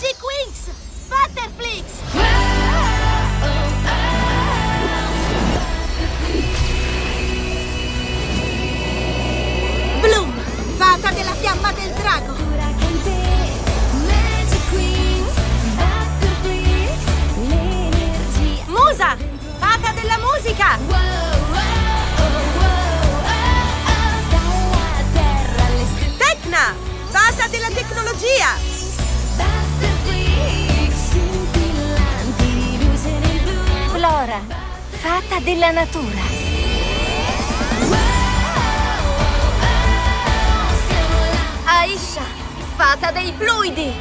Magic Wings! Butterflix! Bloom! Fata della fiamma del drago! Musa! Fata della musica! Flora, fata della natura. Aisha! Fata dei fluidi!